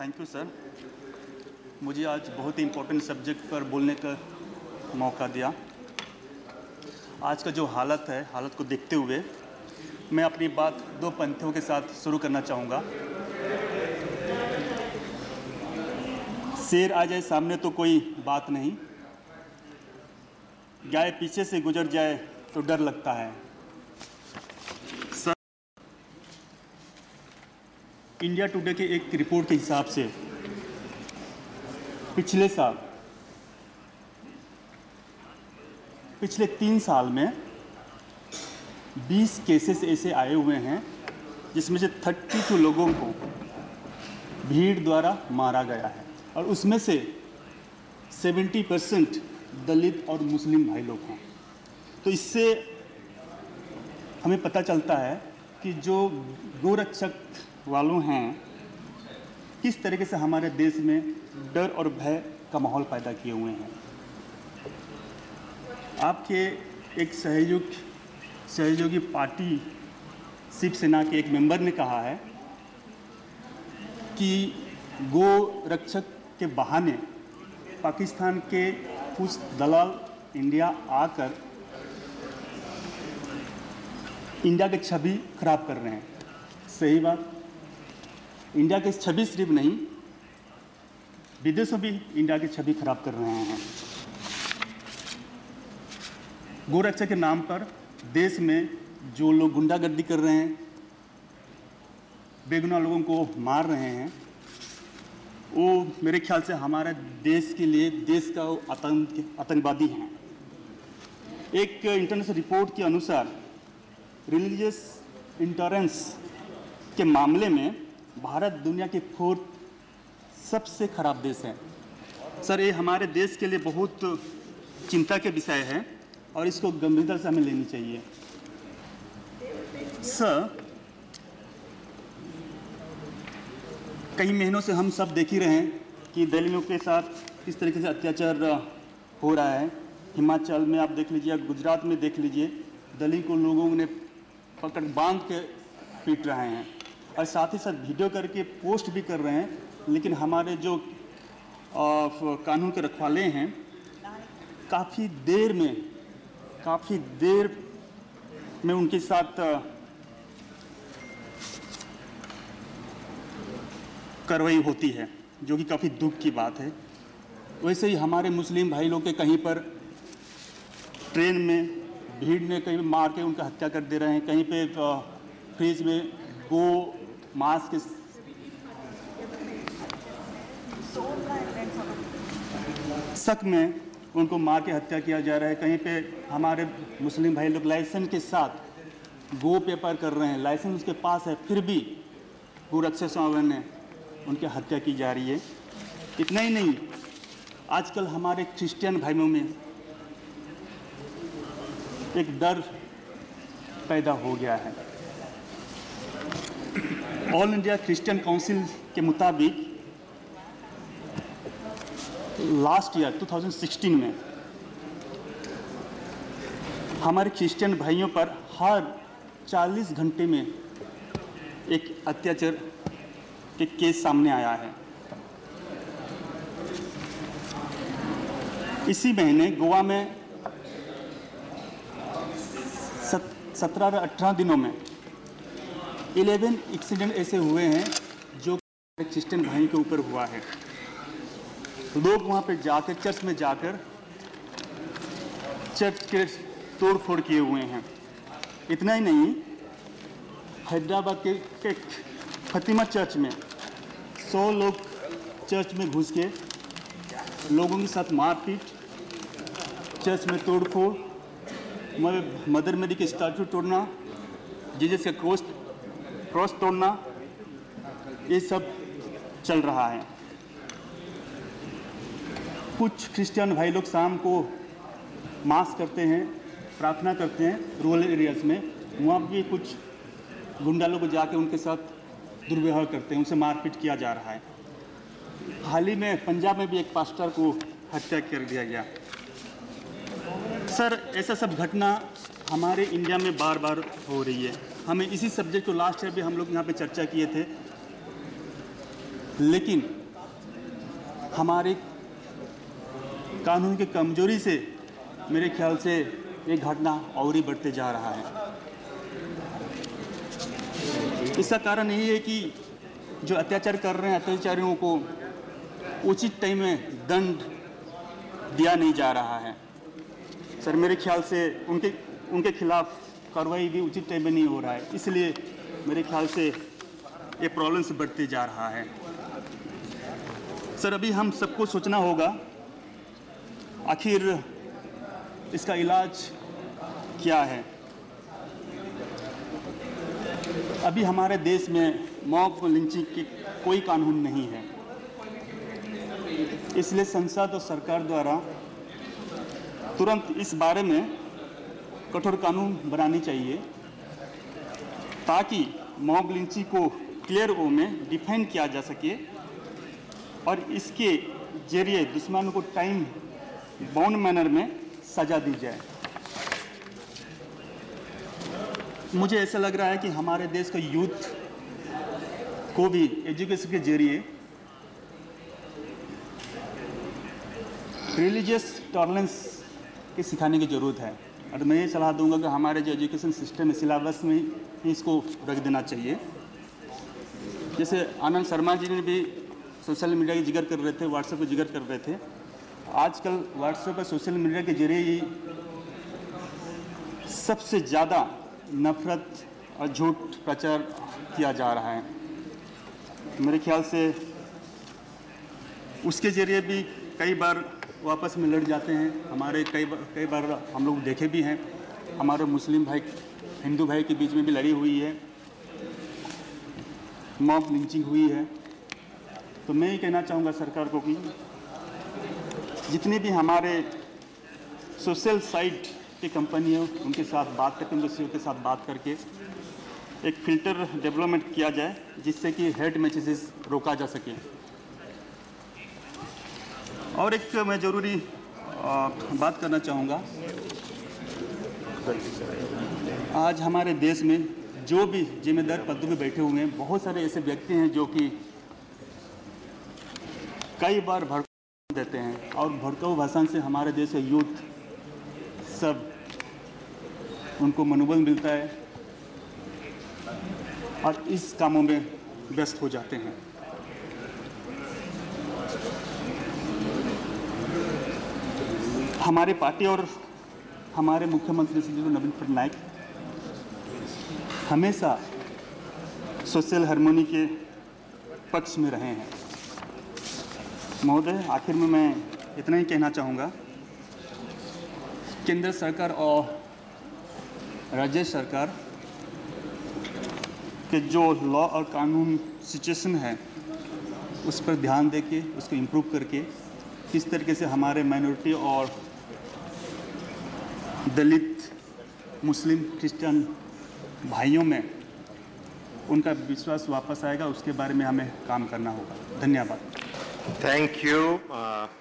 Thank you sir मुझे आज बहुत ही इम्पोर्टेंट सब्जेक्ट पर बोलने का मौका दिया। आज का जो हालत है, हालत को देखते हुए मैं अपनी बात दो पंक्तियों के साथ शुरू करना चाहूँगा। शेर आ जाए सामने तो कोई बात नहीं। गाय पीछे से गुजर जाए तो डर लगता है। इंडिया टुडे के एक रिपोर्ट के हिसाब से, पिछले साल, पिछले तीन साल में 20 केसेस ऐसे आए हुए हैं, जिसमें से 32 लोगों को भीड़ द्वारा मारा गया है। और उसमें से 70 परसेंट दलित और मुस्लिम भाई लोग हैं। तो इससे हमें पता चलता है कि जो गोरक्षक वालों हैं, किस तरीके से हमारे देश में डर और भय का माहौल पैदा किए हुए हैं? आपके एक सहयोग, सहयोगी पार्टी शिवसेना के एक मेंबर ने कहा है कि गो रक्षक के बहाने पाकिस्तान के कुछ दलाल इंडिया आकर इंडिया की छवि खराब कर रहे हैं। सही बात? इंडिया की छवि सिर्फ़ नहीं, विदेशों भी इंडिया की छवि खराब कर रहे हैं। गोरक्षा के नाम पर देश में जो लोग गुंडागर्दी कर रहे हैं, बेगुनाह लोगों को मार रहे हैं, वो मेरे ख्याल से हमारे देश के लिए देश का आतंक, आतंकवादी हैं। एक इंटरनेशनल रिपोर्ट के अनुसार रिलीजियस इंटॉरेंस के मामले में भारत दुनिया के फोर्थ सबसे खराब देश है। सर, ये हमारे देश के लिए बहुत चिंता के विषय है और इसको गंभीरता से हमें लेनी चाहिए। सर, कई महीनों से हम सब देख ही रहे हैं कि दलितों के साथ किस तरीके से अत्याचार हो रहा है। हिमाचल में आप देख लीजिए, गुजरात में देख लीजिए, दलित को लोगों ने पकड़ बाँध के पीट रहे हैं। और साथ ही साथ वीडियो करके पोस्ट भी कर रहे हैं, लेकिन हमारे जो कानून के रखवाले हैं, काफ़ी देर में, काफ़ी देर में उनके साथ कार्रवाई होती है, जो कि काफ़ी दुख की बात है। वैसे ही हमारे मुस्लिम भाई लोग के कहीं पर ट्रेन में भीड़ ने कहीं मार के उनका हत्या कर दे रहे हैं, कहीं पे फ्रिज में गो मांस के शक में उनको मार के हत्या किया जा रहा है। कहीं पे हमारे मुस्लिम भाई लोग लाइसेंस के साथ गो पेपर कर रहे हैं। लाइसेंस उसके पास है, फिर भी गोरक्षा स्वामी ने उनकी हत्या की जा रही है। इतना ही नहीं, आजकल हमारे क्रिश्चियन भाइयों में एक डर पैदा हो गया है। ऑल इंडिया क्रिश्चियन काउंसिल के मुताबिक लास्ट ईयर 2016 में, हमारे क्रिश्चियन भाइयों पर हर 40 घंटे में एक अत्याचार के केस सामने आया है। इसी महीने गोवा में सत्रह अठारह दिनों में 11 एक्सीडेंट ऐसे हुए हैं जो क्रिश्चियन भाई के ऊपर हुआ है। लोग वहाँ पे जाकर चर्च में जाकर चर्च के तोड़ फोड़ किए हुए हैं। इतना ही नहीं हैदराबाद के, के फतिमा चर्च में सौ लोग चर्च में घुस के लोगों के साथ मारपीट चर्च में तोड़ फोड़ मदर मेरी के स्टैचू तोड़ना जीजस का क्रॉस क्रॉस तोड़ना, ये सब चल रहा है। कुछ क्रिश्चियन भाई लोग शाम को मास करते हैं, प्रार्थना करते हैं रूरल एरियाज़ में। वहाँ भी कुछ गुंडा लोग जाके उनके साथ दुर्व्यवहार करते हैं, उनसे मारपीट किया जा रहा है। हाल ही में पंजाब में भी एक पास्टर को हत्या कर दिया गया। सर, ऐसा सब घटना हमारे इंडिया में बार बार हो रही है। हमें इसी सब्जेक्ट को लास्ट ईयर भी हम लोग यहाँ पे चर्चा किए थे। लेकिन हमारे कानून की कमज़ोरी से मेरे ख्याल से ये घटना और ही बढ़ते जा रहा है। इसका कारण यही है कि जो अत्याचार कर रहे हैं, अत्याचारियों को उचित टाइम में दंड दिया नहीं जा रहा है। सर, मेरे ख्याल से उनके उनके खिलाफ कार्रवाई भी उचित टाइम में नहीं हो रहा है। इसलिए मेरे ख्याल से ये प्रॉब्लम्स बढ़ते जा रहा है। सर, अभी हम सबको सोचना होगा, आखिर इसका इलाज क्या है? अभी हमारे देश में मॉब लिंचिंग की कोई कानून नहीं है। इसलिए संसद और सरकार द्वारा तुरंत इस बारे में कठोर कानून बनानी चाहिए, ताकि मॉब लिंचिंग को क्लियर वो में डिफाइन किया जा सके और इसके ज़रिए दुश्मन को टाइम बाउंड मैनर में सजा दी जाए। मुझे ऐसा लग रहा है कि हमारे देश का यूथ को भी एजुकेशन के ज़रिए रिलीजियस टॉलरेंस की सिखाने की ज़रूरत है। और मैं ये सलाह दूँगा कि हमारे जो एजुकेशन सिस्टम है, सिलेबस में ही इसको रख देना चाहिए। जैसे आनंद शर्मा जी ने भी सोशल मीडिया की ज़िक्र कर रहे थे व्हाट्सएप का ज़िक्र कर रहे थे। आजकल व्हाट्सएप और सोशल मीडिया के ज़रिए ही सबसे ज़्यादा नफरत और झूठ प्रचार किया जा रहा है। मेरे ख्याल से उसके ज़रिए भी कई बार वापस में लड़ जाते हैं। हमारे कई बार कई बार हम लोग देखे भी हैं। हमारे मुस्लिम भाई, हिंदू भाई के बीच में भी लड़ी हुई है। मॉक लिंचिंग हुई है। तो मैं ये कहना चाहूँगा सरकार को कि जितने भी हमारे सोशल साइट की कंपनी हो, उनके साथ बात करके सीओ के साथ बात करके एक फ़िल्टर डेवलपमेंट किया जाए, जिससे कि हेड मैसेजेस रोका जा सके। और एक मैं ज़रूरी बात करना चाहूँगा। आज हमारे देश में जो भी जिम्मेदार पदों में बैठे हुए हैं, बहुत सारे ऐसे व्यक्ति हैं जो कि कई बार भड़का देते हैं और भड़काऊ भाषण से हमारे देश के यूथ सब उनको मनोबल मिलता है और इस कामों में व्यस्त हो जाते हैं। हमारे पार्टी और हमारे मुख्यमंत्री श्री नवीन पटनायक, हमेशा सोशल हारमोनी के पक्ष में रहे हैं। महोदय, आखिर में मैं इतना ही कहना चाहूँगा। केंद्र सरकार और राज्य सरकार के जो लॉ और कानून सिचुएशन है, उस पर ध्यान दे के उसको इम्प्रूव करके, किस तरीके से हमारे माइनॉरिटी और दलित मुस्लिम क्रिश्चियन भाइयों में उनका विश्वास वापस आएगा उसके बारे में हमें काम करना होगा धन्यवाद थैंक. Uh,